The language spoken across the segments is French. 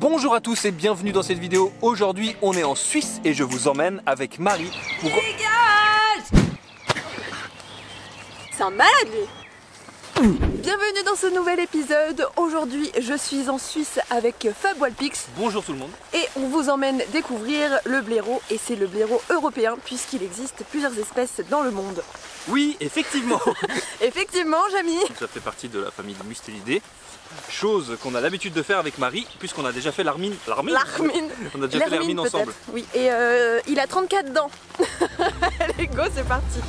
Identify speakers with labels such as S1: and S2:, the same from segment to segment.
S1: Bonjour à tous et bienvenue dans cette vidéo. Aujourd'hui, on est en Suisse et je vous emmène avec Marie pour...
S2: C'est un malade Bienvenue dans ce nouvel épisode. Aujourd'hui, je suis en Suisse avec Fab Walpix
S1: Bonjour tout le monde.
S2: et on vous emmène découvrir le blaireau et c'est le blaireau européen puisqu'il existe plusieurs espèces dans le monde.
S1: Oui, effectivement.
S2: Effectivement, Jamy
S1: Ça fait partie de la famille des Mustélidés. Chose qu'on a l'habitude de faire avec Marie puisqu'on a déjà fait l'armine. L'armine
S2: L'Armine
S1: On a déjà fait l'armine ensemble.
S2: Oui, et euh, il a 34 dents. Allez, go, c'est parti.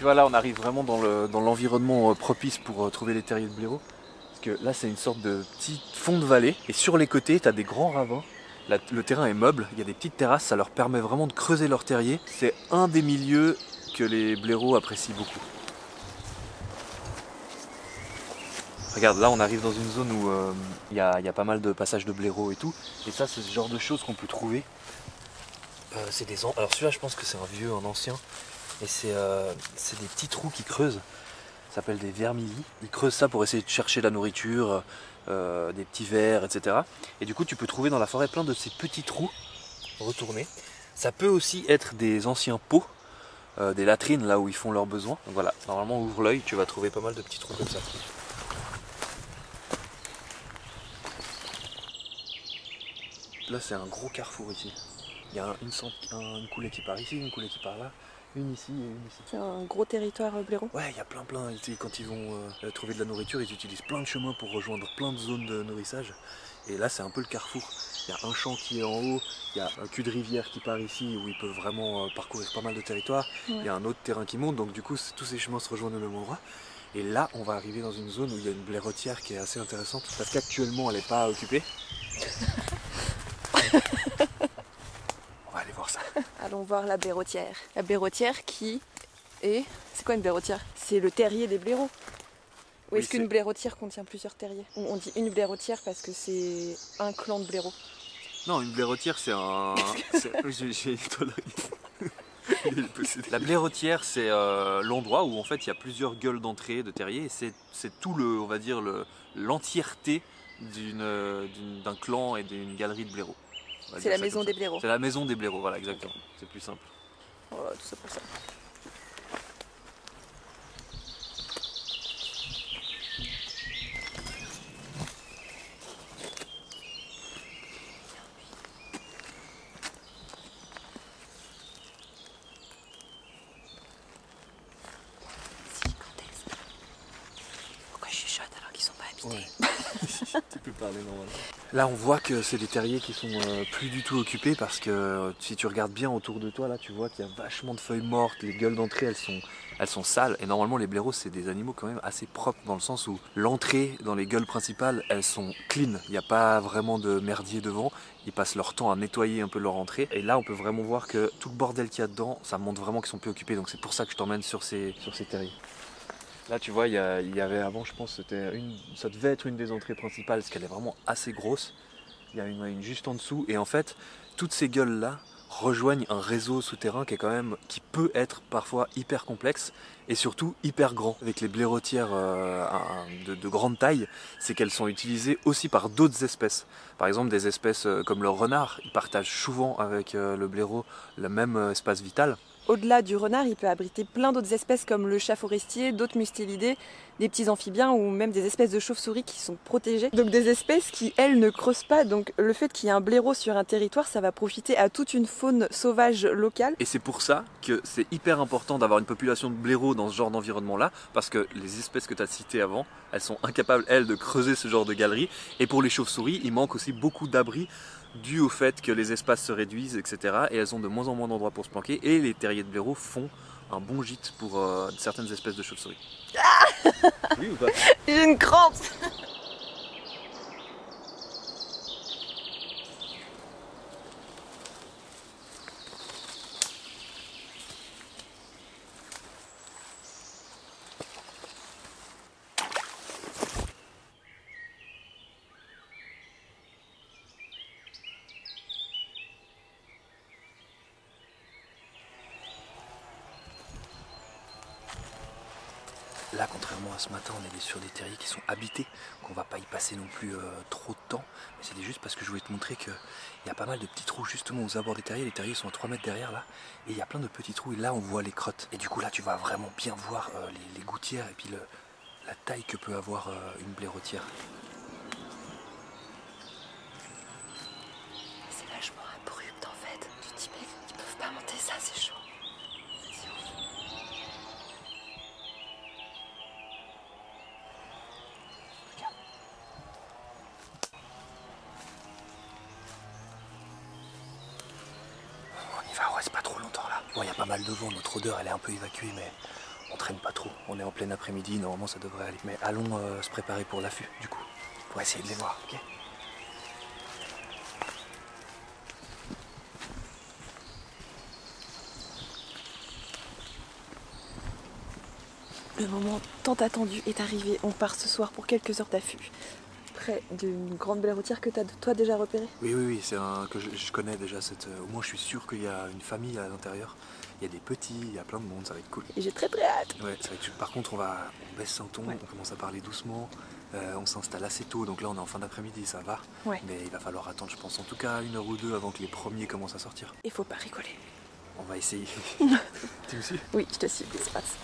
S1: Tu vois là on arrive vraiment dans le- dans l'environnement euh, propice pour euh, trouver les terriers de blaireau. Parce que là c'est une sorte de petit fond de vallée et sur les côtés tu as des grands ravins. Le terrain est meuble, il y a des petites terrasses, ça leur permet vraiment de creuser leur terrier. C'est un des milieux que les blaireaux apprécient beaucoup. Regarde, là on arrive dans une zone où euh, il y, a, pas mal de passages de blaireaux et tout. Et ça c'est ce genre de choses qu'on peut trouver. C'est des Alors celui-là je pense que c'est un vieux, un ancien. Et c'est euh, c'est des petits trous qui creusent. Ça s'appelle des vermillis. Ils creusent ça pour essayer de chercher la nourriture, euh, des petits vers, etc. Et du coup, tu peux trouver dans la forêt plein de ces petits trous retournés. Ça peut aussi être des anciens pots, euh, des latrines là où ils font leurs besoins. Donc voilà, normalement, ouvre l'œil, tu vas trouver pas mal de petits trous comme ça. Là, c'est un gros carrefour ici. Il y a une coulée qui part ici, une coulée qui part là, une ici et une ici.
S2: C'est un gros territoire euh, blaireau.
S1: Ouais, il y a plein plein. Quand ils vont euh, trouver de la nourriture, ils utilisent plein de chemins pour rejoindre plein de zones de nourrissage. Et là, c'est un peu le carrefour. Il y a un champ qui est en haut, il y a un cul de rivière qui part ici où ils peuvent vraiment euh, parcourir pas mal de territoire. Il y a un autre terrain qui monte, donc du coup, tous ces chemins se rejoignent au même endroit. Et là, on va arriver dans une zone où il y a une blaireaudière qui est assez intéressante parce qu'actuellement, elle n'est pas occupée. on va aller voir ça.
S2: Allons voir la blaireautière. La blaireautière qui est... C'est quoi une blaireautière C'est le terrier des blaireaux. Ou
S1: Oui,
S2: est-ce qu'une
S1: c'est-
S2: blaireautière contient plusieurs terriers? On dit une blaireautière parce que c'est un clan de blaireaux.
S1: Non, une blaireautière, c'est un. J'ai est. La blaireautière, c'est euh, l'endroit où en fait il y a plusieurs gueules d'entrée de terrier et c'est c'est tout le, on va dire, le- l'entièreté euh, d'une- d'un clan et d'une galerie de blaireaux.
S2: C'est la maison des blaireaux.
S1: C'est la maison des blaireaux, voilà, exactement. C'est plus simple.
S2: Voilà, tout ça pour ça. Pourquoi je chuchote alors qu'ils sont pas habités
S1: tu peux parler normalement. Là, on voit que c'est des terriers qui sont euh, plus du tout occupés parce que euh, si tu regardes bien autour de toi, là, tu vois qu'il y a vachement de feuilles mortes. Les gueules d'entrée, elles sont, elles sont sales. Et normalement, les blaireaux, c'est des animaux quand même assez propres dans le sens où l'entrée dans les gueules principales, elles sont clean. Il n'y a pas vraiment de merdier devant. Ils passent leur temps à nettoyer un peu leur entrée. Et là, on peut vraiment voir que tout le bordel qu'il y a dedans, ça montre vraiment qu'ils sont plus occupés. Donc c'est pour ça que je t'emmène sur ces, sur ces terriers. Là, tu vois, il y, avait avant, je pense, c'était ça devait être une des entrées principales, parce qu'elle est vraiment assez grosse. Il y a une, juste en dessous, et en fait, toutes ces gueules-là rejoignent un réseau souterrain qui est quand même, qui peut être parfois hyper complexe et surtout hyper grand. Avec les blaireautières euh, de, de grande taille, c'est qu'elles sont utilisées aussi par d'autres espèces. Par exemple, des espèces euh, comme le renard, ils partagent souvent avec euh, le blaireau le même euh, espace vital.
S2: Au-delà du renard, il peut abriter plein d'autres espèces comme le chat forestier, d'autres mustélidés, des petits amphibiens ou même des espèces de chauves-souris qui sont protégées. Donc des espèces qui, elles, ne creusent pas. Donc le fait qu'il y ait un blaireau sur un territoire, ça va profiter à toute une faune sauvage locale.
S1: Et c'est pour ça que c'est hyper important d'avoir une population de blaireaux dans ce genre d'environnement-là, parce que les espèces que tu as citées avant, elles sont incapables, elles, de creuser ce genre de galeries. Et pour les chauves-souris, il manque aussi beaucoup d'abris dû au fait que les espaces se réduisent, etc. Et elles ont de moins en moins d'endroits pour se planquer. Et les terriers de blaireaux font un bon gîte pour euh, certaines espèces de chauves-souris. oui ou pas?
S2: J'ai une crampe
S1: ce matin, on est sur des terriers qui sont habités, qu'on va pas y passer non plus euh, trop de temps. Mais c'était juste parce que je voulais te montrer qu'il y a pas mal de petits trous justement aux abords des terriers. Les terriers sont à 3 mètres derrière là. Et il y a plein de petits trous. Et là, on voit les crottes. Et du coup, là, tu vas vraiment bien voir euh, les, gouttières et puis la taille que peut avoir euh, une blairotière. reste pas trop longtemps là. Bon, il y a pas mal de vent, notre odeur elle est un peu évacuée, mais on traîne pas trop. On est en plein après-midi, normalement ça devrait aller. Mais allons euh, se préparer pour l'affût, du coup, pour essayer de les voir, ok?
S2: Le moment tant attendu est arrivé. On part ce soir pour quelques heures d'affût près d'une grande belle routière que tu as toi déjà repérée?
S1: Oui, oui, oui, c'est un que je, connais déjà. Cette, euh, au moins, je suis sûr qu'il y a une famille à l'intérieur. Il y a des petits, il y a plein de monde, ça va être cool.
S2: Et j'ai très très hâte.
S1: Ouais, ça va être, par contre, on va on baisse un ton, on commence à parler doucement. Euh, on s'installe assez tôt, donc là on est en fin d'après-midi, ça va.
S2: Ouais.
S1: Mais il va falloir attendre, je pense, en tout cas une heure ou deux avant que les premiers commencent à sortir.
S2: Il faut pas rigoler.
S1: On va essayer. tu me suis
S2: Oui, je te suis, se passe.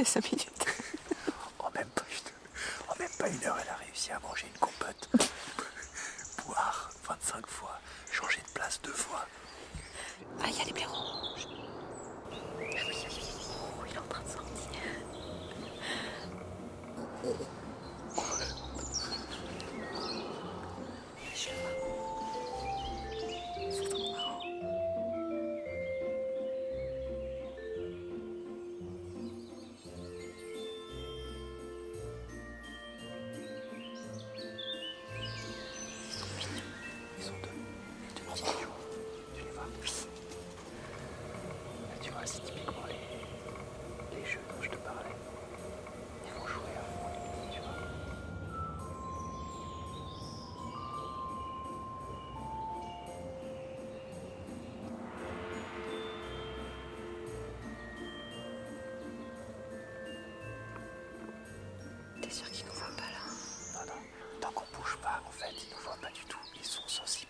S2: Minutes.
S1: en, même pas une, en même pas une heure, elle a réussi à manger une compote, boire 25 fois, changer de place deux fois.
S2: Ah, il y a les blaireaux. Tu vois c'est typiquement les, jeux dont
S1: je te parlais. Ils vont jouer à fond, tu vois.
S2: T'es sûr qu'ils nous voient pas là?
S1: Non, non, tant qu'on bouge pas,
S2: en fait, ils nous voient pas du tout. Ils sont sensibles.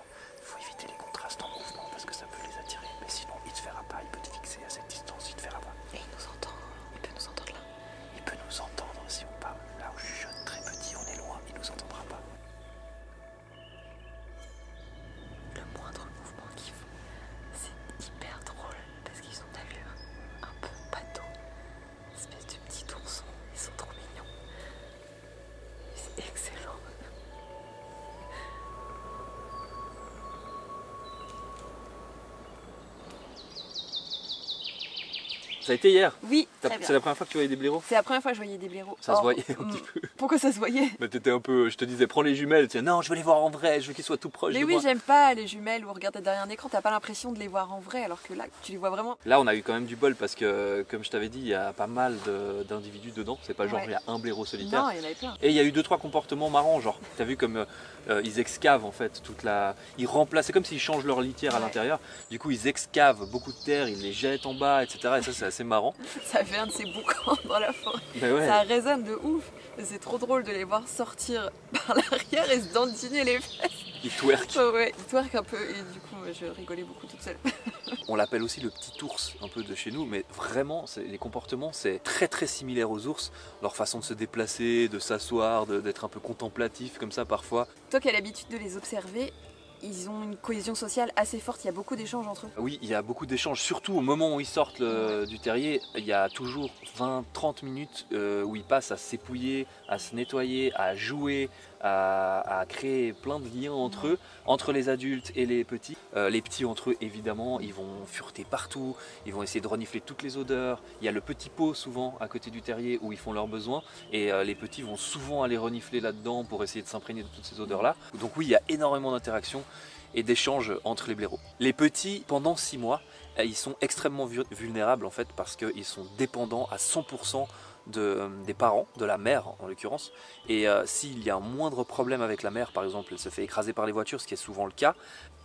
S1: Ça a été hier
S2: Oui.
S1: C'est la première fois que tu voyais des blaireaux
S2: C'est la première fois que je voyais des blaireaux.
S1: Ça se
S2: Oh,
S1: voyait un
S2: mm.
S1: petit peu.
S2: Pourquoi ça se voyait?
S1: Mais t'étais un peu. Je te disais, prends les jumelles. Tu dis, non, je veux les voir en vrai, je veux qu'ils soient tout proches
S2: Mais
S1: de
S2: oui, j'aime pas les jumelles ou regarder derrière un écran, t'as pas l'impression de les voir en vrai, alors que là, tu les vois vraiment.
S1: Là, on a eu quand même du bol parce que, comme je t'avais dit, il y a pas mal de- d'individus dedans. C'est pas genre
S2: Ouais.
S1: il y a un blaireau solitaire.
S2: Non, il y en avait plein.
S1: Et il y a eu deux trois comportements marrants, genre t'as vu comme euh, euh, ils excavent en fait toute la, ils remplacent, c'est comme s'ils changent leur litière à l'intérieur. Du coup ils excavent beaucoup de terre, ils les jettent en bas, etc. Et ça c'est marrant.
S2: Ça fait un de ces boucans dans la forêt.
S1: Ouais.
S2: Ça résonne de ouf. C'est trop drôle de les voir sortir par l'arrière et se dandiner les fesses.
S1: Ils twerk.
S2: Ouais, ils un peu et du coup, je rigolais beaucoup toute seule.
S1: On l'appelle aussi le petit ours un peu de chez nous, mais vraiment les comportements c'est très très similaire aux ours. Leur façon de se déplacer, de s'asseoir, d'être un peu contemplatif comme ça parfois.
S2: Toi qui as l'habitude de les observer, ils ont une cohésion sociale assez forte, il y a beaucoup d'échanges entre eux.
S1: Oui, il y a beaucoup d'échanges, surtout au moment où ils sortent le- du terrier. Il y a toujours 20-30 minutes euh, où ils passent à s'épouiller, à se nettoyer, à jouer, à, créer plein de liens entre eux, entre les adultes et les petits. Euh, les petits entre eux, évidemment, ils vont fureter partout, ils vont essayer de renifler toutes les odeurs. Il y a le petit pot souvent à côté du terrier où ils font leurs besoins et euh, les petits vont souvent aller renifler là-dedans pour essayer de s'imprégner de toutes ces odeurs-là. Donc oui, il y a énormément d'interactions et d'échanges entre les blaireaux. Les petits, pendant 6 mois, euh, ils sont extrêmement vu- vulnérables en fait parce qu'ils sont dépendants à 100% de, euh, des parents, de la mère en l'occurrence. Et euh, s'il y a un moindre problème avec la mère, par exemple, elle se fait écraser par les voitures, ce qui est souvent le cas,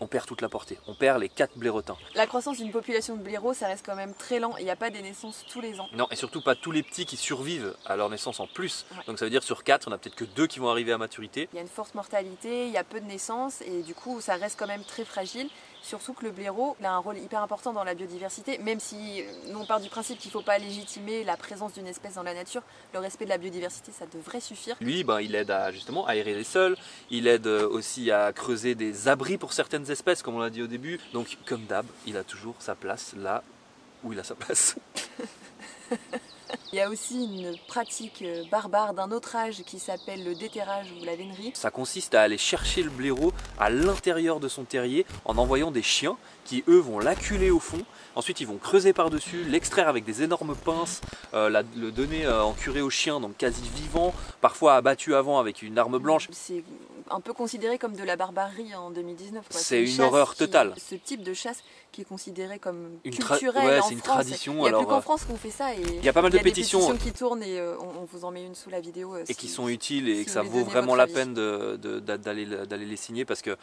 S1: on perd toute la portée. On perd les 4 blaireautins.
S2: La croissance d'une population de blaireaux, ça reste quand même très lent. Il n'y a pas des naissances tous les ans.
S1: Non, et surtout pas tous les petits qui survivent à leur naissance en plus.
S2: Ouais.
S1: Donc ça veut dire sur 4, on a peut-être que 2 qui vont arriver à maturité.
S2: Il y a une forte mortalité, il y a peu de naissances et du coup ça reste quand même très fragile. Surtout que le blaireau il a un rôle hyper important dans la biodiversité, même si euh, on part du principe qu'il ne faut pas légitimer la présence d'une espèce dans la nature, le respect de la biodiversité ça devrait suffire.
S1: Lui, ben, il aide à justement aérer les sols, il aide euh, aussi à creuser des abris pour certaines espèces, comme on l'a dit au début. Donc, comme d'hab, il a toujours sa place là où il a sa place.
S2: Il y a aussi une pratique euh, barbare d'un autre âge qui s'appelle le déterrage ou la vénerie.
S1: Ça consiste à aller chercher le blaireau à l'intérieur de son terrier en envoyant des chiens qui, eux, vont l'acculer au fond. Ensuite, ils vont creuser par-dessus, l'extraire avec des énormes pinces, euh, la- le donner euh, en curé au chien, donc quasi vivant, parfois abattu avant avec une arme blanche.
S2: C'est un peu considéré comme de la barbarie en
S1: C'est
S2: 2019. quoi.
S1: une horreur
S2: qui-
S1: totale.
S2: ce type de chasse qui est considéré comme
S1: Une tra-
S2: culturel
S1: ouais,
S2: en
S1: c'est une
S2: France.
S1: tradition,
S2: Il n'y a
S1: alors,
S2: plus qu'en
S1: euh,
S2: France qu'on fait ça. Et
S1: il y a pas mal de
S2: des
S1: pétitions,
S2: qui tournent et euh, on, on vous en met une sous la vidéo. euh,
S1: et
S2: si-
S1: qui sont utiles et
S2: si
S1: que ça vaut vraiment la
S2: avis.
S1: peine de- de- d'aller les signer parce que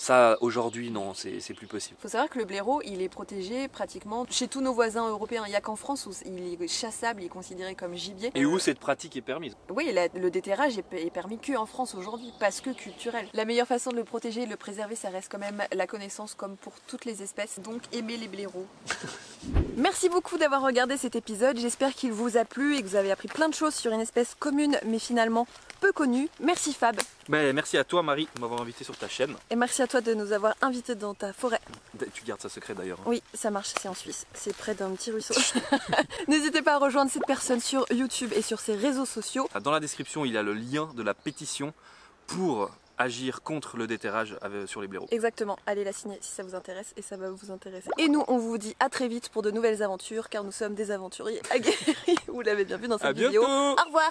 S1: ça, aujourd'hui, non, c'est plus possible.
S2: Il faut savoir que le blaireau, il est protégé pratiquement chez tous nos voisins européens. Il n'y a qu'en France où il est chassable, il est considéré comme gibier.
S1: Et où cette pratique est permise
S2: Oui, la- le déterrage est, est permis que en France aujourd'hui, parce que culturel. La meilleure façon de le protéger et de le préserver, ça reste quand même la connaissance, comme pour toutes les espèces. Donc, aimez les blaireaux. Merci beaucoup d'avoir regardé cet épisode. J'espère qu'il vous a plu et que vous avez appris plein de choses sur une espèce commune, mais finalement peu connue. Merci Fab.
S1: Ben, Merci à toi, Marie, de m'avoir invité sur ta chaîne.
S2: Et merci à toi de nous avoir invités dans ta forêt.
S1: Tu gardes ça secret d'ailleurs. hein.
S2: Oui, ça marche, c'est en Suisse. C'est près d'un petit ruisseau. N'hésitez pas à rejoindre cette personne sur YouTube et sur ses réseaux sociaux.
S1: Dans la description, il y a le lien de la pétition pour agir contre le déterrage sur les blaireaux.
S2: Exactement, allez la signer si ça vous intéresse et ça va vous intéresser. Et nous, on vous dit à très vite pour de nouvelles aventures car nous sommes des aventuriers aguerris. Vous l'avez bien vu dans cette
S1: À
S2: vidéo.
S1: bientôt
S2: Au revoir